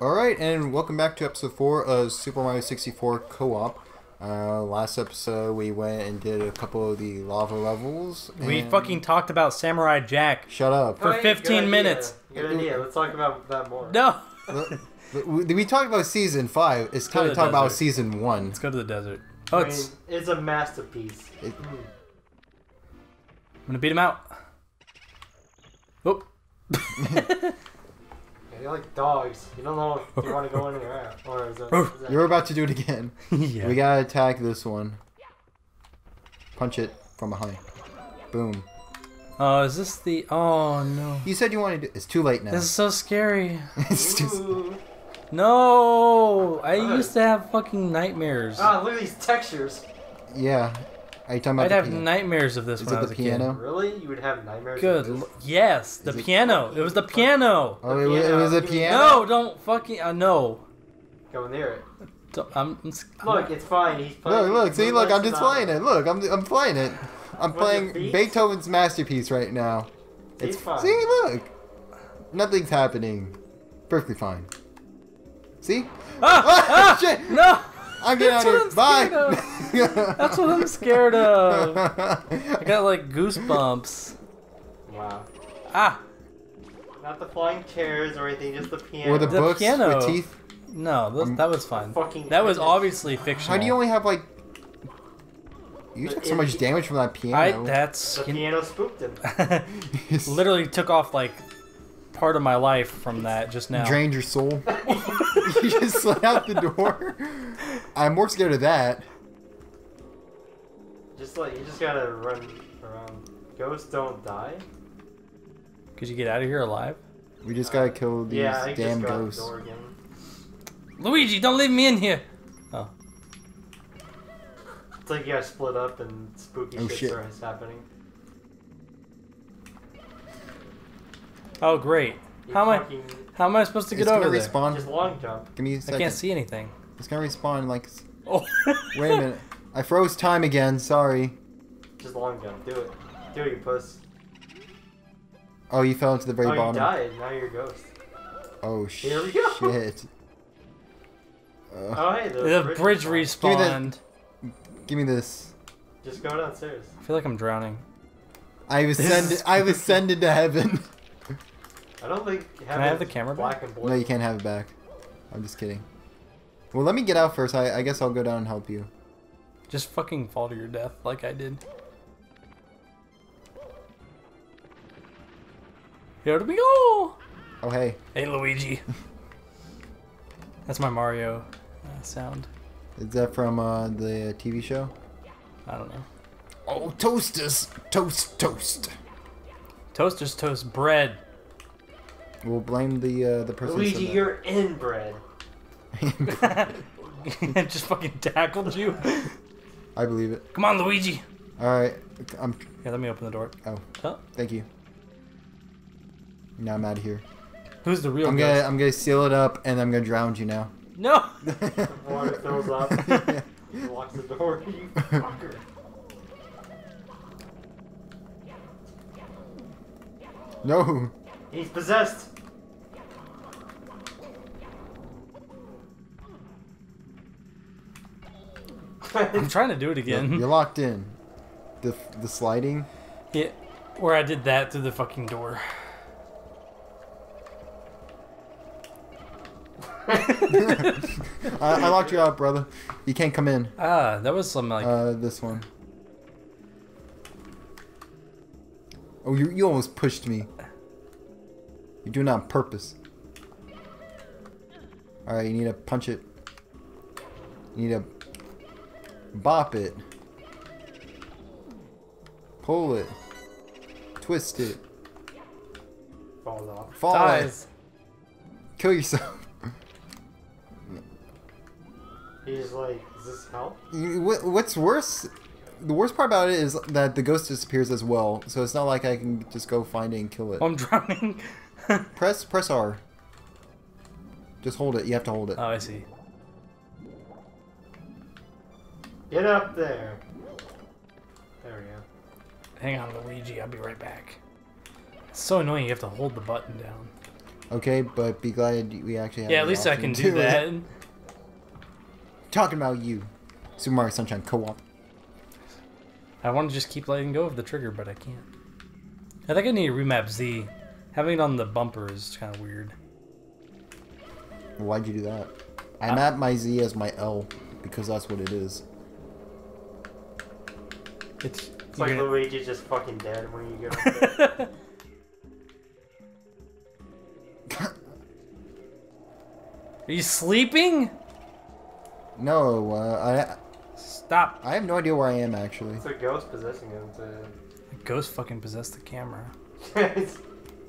Alright, and welcome back to episode 4 of Super Mario 64 Co-op. Uh, last episode we went and did a couple of the lava levels. We fucking talked about Samurai Jack. Shut up. For Oh, 15 good minutes. Good idea. Let's talk about that more. No. we, we talked about season 5. It's time to to the talk about desert. season 1. Let's go to the desert. Oh, I mean, it's. it's a masterpiece. It-. I'm gonna beat him out. Oop. Yeah, You're like dogs. You don't know if you want to go in or out. Or is that, is that You're about to do it again. yeah. We gotta attack this one. Punch it from behind. Boom. Oh, is this the? Oh no. You said you wanted to... It's too late now. This is so scary. it's just... Ooh. No, I used to have fucking nightmares. Ah, look at these textures. Yeah. Are you talking about I'd the have piano? nightmares of this Is when it I was the a kid. piano? Really? You would have nightmares Good. of l- this? Yes, the Is it- piano. It was the piano. Oh, it, was- it was a piano? No, don't fucking. Uh, no. Go near it. Don't, I'm, I'm, s- I'm Look, it's fine. He's playing. Look, look, see, look, I'm just Relax playing it. Look, I'm, I'm playing it. I'm With your playing feet? Beethoven's masterpiece right now. See, It's fine. see, look, nothing's happening. Perfectly fine. See? Ah, ah, shit! No. I'm getting out of That's what here. I'm Bye. That's what I'm scared of. I got like goosebumps. Wow. Ah, Not the flying chairs or anything, just the piano. or the, The books piano. with teeth. no, th- Um, that was fine. fucking That was obviously fictional. How do you only have like? You took so much damage from that I piano. that's The piano spooked him. literally took off like part of my life from that just now. drained your soul. you just slid out the door. I'm more scared of that. Just like you just gotta run around. Ghosts don't die. Could you get out of here alive? We just gotta kill these yeah, I damn just ghosts. the door again. Luigi, don't leave me in here. Oh. It's like you guys split up and spooky Oh, shit, shit. starts happening. Oh great. You How am I? How am I supposed to get It's over gonna there? respawn. Just long jump. Give me a I second. can't see anything. It's gonna respawn like. Oh. Wait a minute. I froze time again. Sorry. Just long jump. Do it. Do it, you puss. Oh, you fell into the very oh, bottom. you died. Now you're a ghost. Oh Here we go. shit. Uh, Oh, hey, the, The bridge respawned. respawned. give me this. Just go downstairs. I feel like I'm drowning. I was This sended. I was sended to heaven. I don't think. Can I have the camera black back? no, you can't have it back. I'm just kidding. Well, let me get out first. I, I guess I'll go down and help you. Just fucking fall to your death like I did. Here we go! Oh hey. Hey Luigi. That's my Mario uh, sound. Is that from uh, the TV show? I don't know. Oh, toasters! Toast, toast. Toasters toast bread. We'll blame the uh, the person. Luigi, that. you're inbred. Just fucking tackled you. I believe it. Come on, Luigi. All right. I'm. Here, let me open the door. Oh, Oh, thank you. Now I'm out of here. who's the real I'm ghost? gonna I'm gonna seal it up and I'm gonna drown you now. No. Water fills up. He locks the door. You fucker. no. He's possessed. I'm trying to do it You're, again. you're locked in. The the sliding. Yeah, where I did that through the fucking door. I, I locked you out, brother. You can't come in. Ah, that was some like. Uh, this one. Oh, you you almost pushed me. You're doing that on purpose. All right, you need to punch it. You need to bop it. Pull it. Twist it. Falls off. Fall it. ties. Kill yourself. He's like, is this help? You- what- What's worse? The worst part about it is that the ghost disappears as well, so it's not like I can just go find it and kill it. I'm drowning. Press press R. Just hold it. You have to hold it. oh, I see. Get up there. There we go. Hang on, Luigi. I'll be right back. It's so annoying. You have to hold the button down. Okay, but be glad we actually have Yeah, at least I can to do it. that. Talking about you. Super Mario Sunshine co-op. I want to just keep letting go of the trigger, but I can't. I think I need to remap Z. Having it on the bumper is kind of weird. Why'd you do that? I Uh, map my Z as my L because that's what it is. It's, It's like you're gonna- Luigi just fucking dead when you go. Are you sleeping? No, uh, Stop. I I have no idea where I am actually. It's a ghost possessing him. The ghost fucking possessed the camera.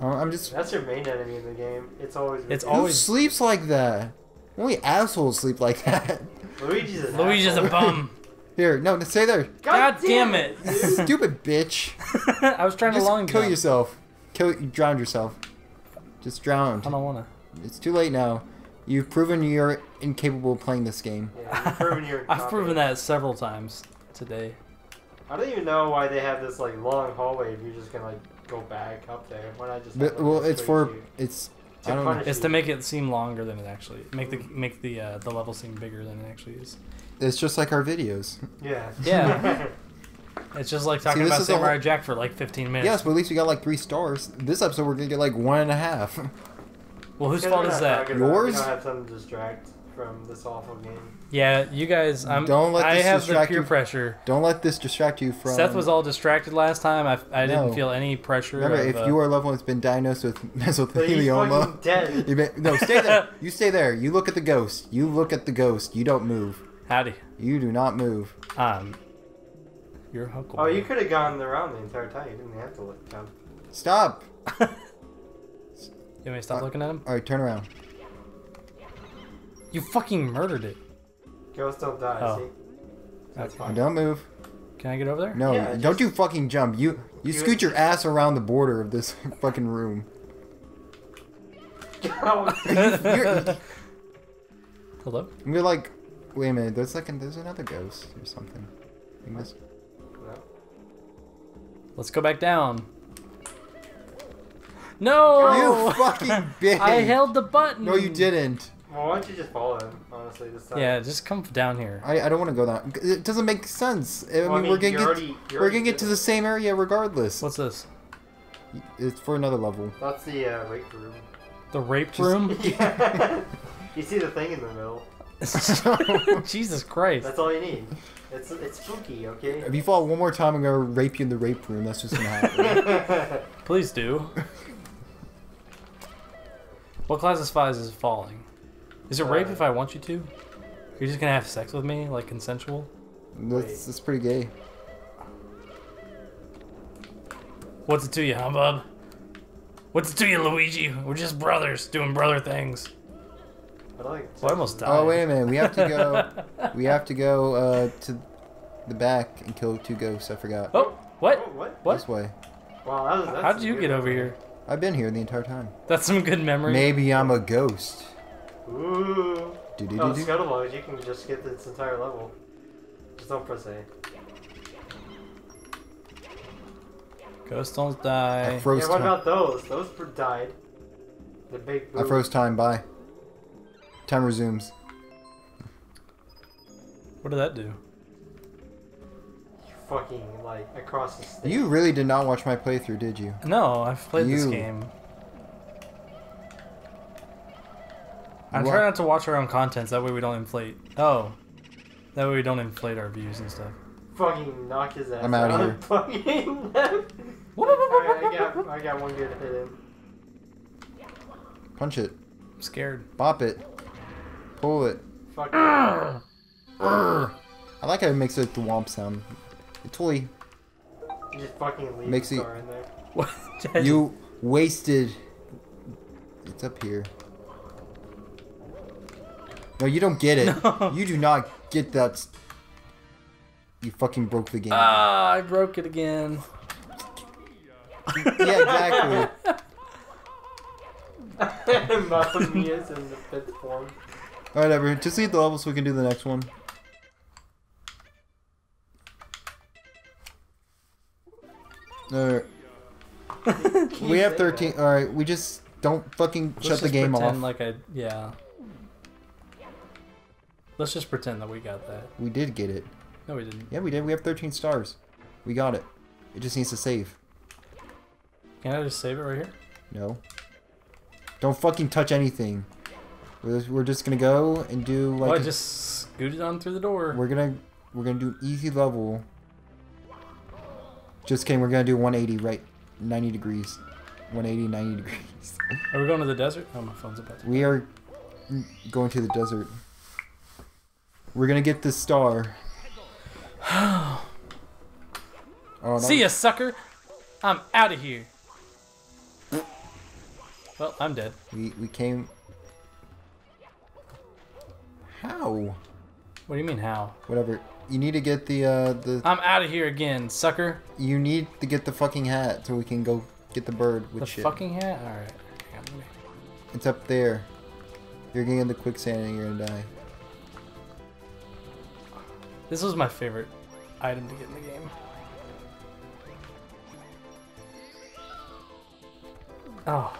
To... Uh, I'm just. That's your main enemy in the game. It's always It's Who always- sleeps like that? Only assholes sleep like that. Luigi's an Luigi's a bum. Here, no, stay there. God damn it. Stupid bitch. I was trying Just to long kill jump. yourself. Kill. You drowned yourself. Just drowned. I don't wanna. It's too late now. You've proven you're incapable of playing this game. Yeah, you've proven you're I've proven that several times today. I don't even know why they have this like long hallway if you're just gonna like go back up there. Why not just? But, well, it's for view? it's. To I don't know. It's you. to make it seem longer than it actually make the make the uh, the level seem bigger than it actually is. It's just like our videos. Yeah. Yeah. It's just like talking this about is the Samurai whole- Jack for like 15 minutes. Yes, but at least we got like three stars. This episode we're gonna get like one and a half. well, whose Because fault we're is not that? talking about it, Yours? We don't have something to distract from this awful game. Yeah, you guys. I'm. Don't let I this have the distract peer you pressure. Don't let this distract you from. Seth was all distracted last time. I, I didn't No. feel any pressure. Remember, of, if uh, you are a loved one that's been diagnosed with mesothelioma, But he's mesothelioma, fucking dead. you may, no, stay there. You stay there. You look at the ghost. You look at the ghost. You don't move. howdy, You do not move. um, you're Huckleberry. Oh, you could have gone around the entire time. You didn't have to look down. Stop. You want me to stop Uh, looking at him? All right, turn around. You fucking murdered it. Ghosts don't die. Oh. See. That's Okay. fine. Don't move. Can I get over there? No, Yeah, don't just- you fucking jump. You you You- scoot your ass around the border of this fucking room. You're, Hello. you're like, wait a minute. There's like an, there's another ghost or something. I think this- No. Let's go back down. No. You fucking bitch. I held the button. No, you didn't. Well, why don't you just follow him? Honestly, this time. Yeah, just come down here. I, I don't want to go down. It doesn't make sense. I Well, mean, we're gonna get already- we're gonna get to it. the same area regardless. What's this? It's for another level. That's the uh, rape room. The rape Just- room? yeah. you see the thing in the middle. Jesus Christ. That's all you need. It's it's spooky, okay? If you fall one more time, I'm gonna rape you in the rape room. That's just gonna happen. Please do. what classifies as falling? Is it rape Uh, if I want you to? You're just gonna have sex with me, like consensual? that's, that's pretty gay. What's it to you, humbug? What's it to you, Luigi? We're just brothers doing brother things. I like Well, I almost died. Oh wait a minute. We have to go. we have to go uh, to the back and kill two ghosts. I forgot. Oh, what? Oh, what? What? This way. Wow, that was, that's How did you get over here? I've been here the entire time. That's some good memory. Maybe I'm a ghost. Ooh. Do do Oh, do do. scuttle mode, you can just get this entire level. Just don't press A. Ghosts don't I die. froze yeah, what time. about those? Those pr- died. The big I froze time. Bye. Time resumes. What did that do? Fucking, like, across the stage. You really did not watch my playthrough, did you? No, I've played this game. I You try not to watch our own contents. That way we don't inflate. Oh, that way we don't inflate our views and stuff. Fucking knock his ass I'm outta out. here. Fucking. Alright, I got, I got one good hit in. Punch it. I'm scared. Bop it. Pull it. Fuck. Urgh. I like how it makes it the womp sound. It totally. You just fucking leave Makes the it- in there. What? You wasted. It's up here. No, you don't get it. No. You do not get that. You fucking broke the game. Ah, I broke it again. yeah, exactly. Mamma Mia's in the fifth form. Whatever. Just leave the level so we can do the next one. Alright. We have 13. Alright, we just. don't fucking Let's shut the just game off. pretend Like I, yeah. Let's just pretend that we got that. We did get it. No, we didn't. Yeah, we did. We have 13 stars. We got it. It just needs to save. Can I just save it right here? No. Don't fucking touch anything. We're, we're just gonna go and do like oh, I just scooted on through the door. we're gonna we're gonna do an easy level. Just kidding. We're gonna do 180 right, 90 degrees. 180, 90 degrees. Are we going to the desert? Oh, my phone's about to. We are going to the desert. We're gonna get this star. oh. See ya, sucker! I'm out of here. Well, I'm dead. We we came. How? What do you mean, how? Whatever. You need to get the uh the I'm out of here again, sucker. you need to get the fucking hat so we can go get the bird with The shit. fucking hat? Alright. hang on, let me- It's up there. You're getting in the quicksand and you're gonna die. This was my favorite item to get in the game. Oh.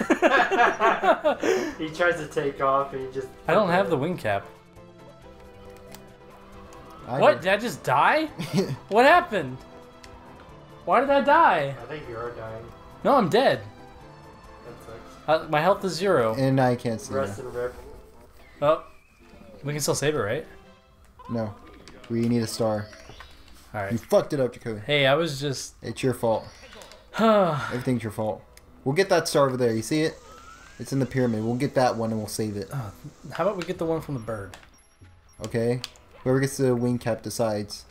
He tries to take off and he just. I don't have the wing cap. I What? Did I just die? What happened? Why did I die? I think you are dying. No, I'm dead. That sucks. Uh, my health is zero. and I can't see Rest that. and rip. Oh. We can still save it, right? No. We need a star. Alright. You fucked it up, Jacoby. Hey, I was just. It's your fault. Everything's your fault. We'll get that star over there. You see it? It's in the pyramid. We'll get that one and we'll save it. How about we get the one from the bird? Okay? Whoever gets the wing cap decides.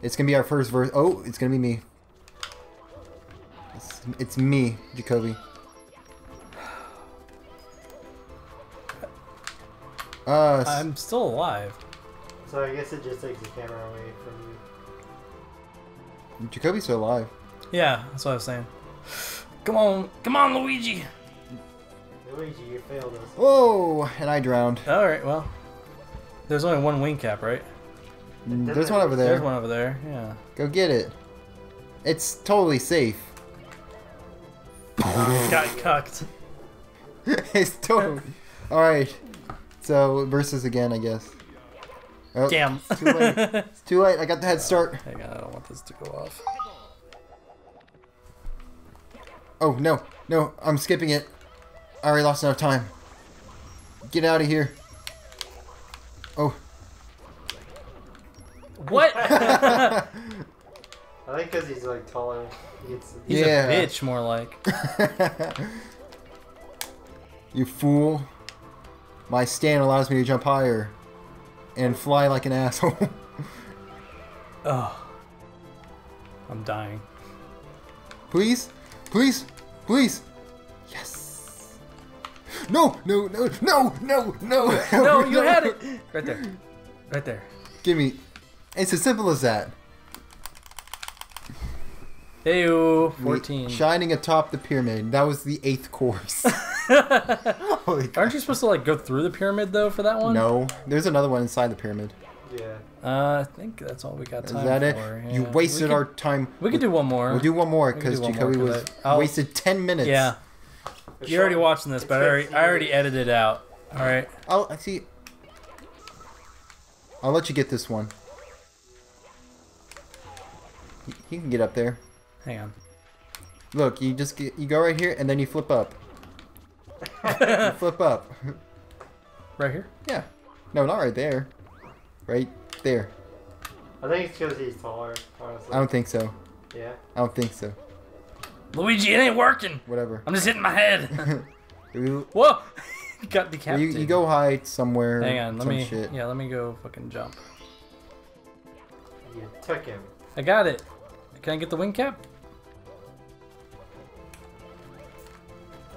It's gonna be our first verse. Oh, it's gonna be me. It's, it's me, Jacoby. Uh, s- I'm still alive. So I guess it just takes the camera away from you. Jacoby's still alive. Yeah, that's what I was saying. Come on, come on, Luigi. Luigi, you failed us. Whoa! And I drowned. All right, well, there's only one wing cap, right? Mm, There's one over there. There's one over there. Yeah. Go get it. It's totally safe. Got cucked. it's totally. Alright. So, versus again, I guess. Oh, Damn. Too late. It's too late. I got the head start. Hang on, I don't want this to go off. Oh, no. No, I'm skipping it. I already lost enough time. Get out of here. Oh. What? I think because he's like taller. He gets. He's Yeah. a bitch, more like. you fool. My stand allows me to jump higher and fly like an asshole. Oh. I'm dying. please? Please? Please? Yes. No, no, no, no, no, no. No, you had it. Right there. Right there. Give me. It's as simple as that. Hey, Me 14. Shining atop the pyramid. That was the eighth course. Holy. Aren't you supposed to like go through the pyramid though for that one? No, there's another one inside the pyramid. Yeah. Uh, I think that's all we got Is time that it? for. You wasted we could, our time. We could do one more. We'll do one more because do one more, was I- I'll- wasted ten minutes. Yeah, you're already watching this, but I already, I already edited it out. All right. I'll I see. I'll let you get this one. You- You can get up there. Hang on. Look, you just get, you go right here and then you flip up. you flip up. Right here. Yeah. No, not right there. Right there. I think it's because he's taller. Honestly. I don't think so. Yeah. I don't think so. Luigi, it ain't working. Whatever. I'm just hitting my head. you, Whoa! Got you, decapitated. you go hide somewhere. Hang on. Let me. Shit. Yeah, let me go fucking jump. You took him. I got it. Can I get the wing cap?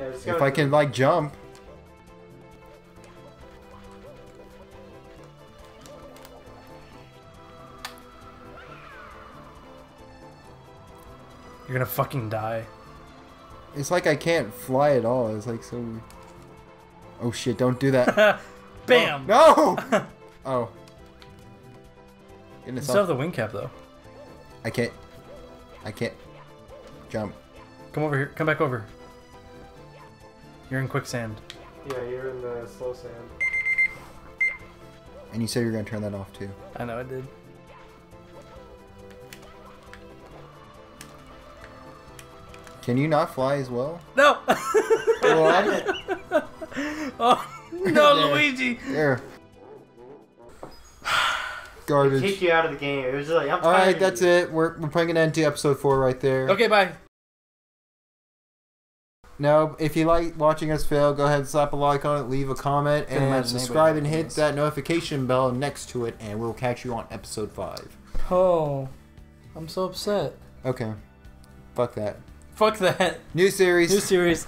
Yeah. If I can like jump. You're gonna fucking die. It's like I can't fly at all. It's like so. Oh shit! Don't do that. Oh, Bam! No. oh. You Goodness, still have the wing cap though. I can't. I can't jump. Come over here. Come back over. You're in quicksand. Yeah, you're in the slow sand. And you said you're gonna turn that off too. I know I did. Can you not fly as well? No. What? oh no, There. Luigi. there. Kick Garbage. you out of the game. It was just like, I'm All right, tired of that's you. it. We're, we're putting an end to episode four right there. Okay, bye. Now, if you like watching us fail, go ahead and slap a like on it, leave a comment, you and subscribe and hit that notification bell next to it, and we'll catch you on episode five. Oh, I'm so upset. Okay. Fuck that. Fuck that. New series. New series.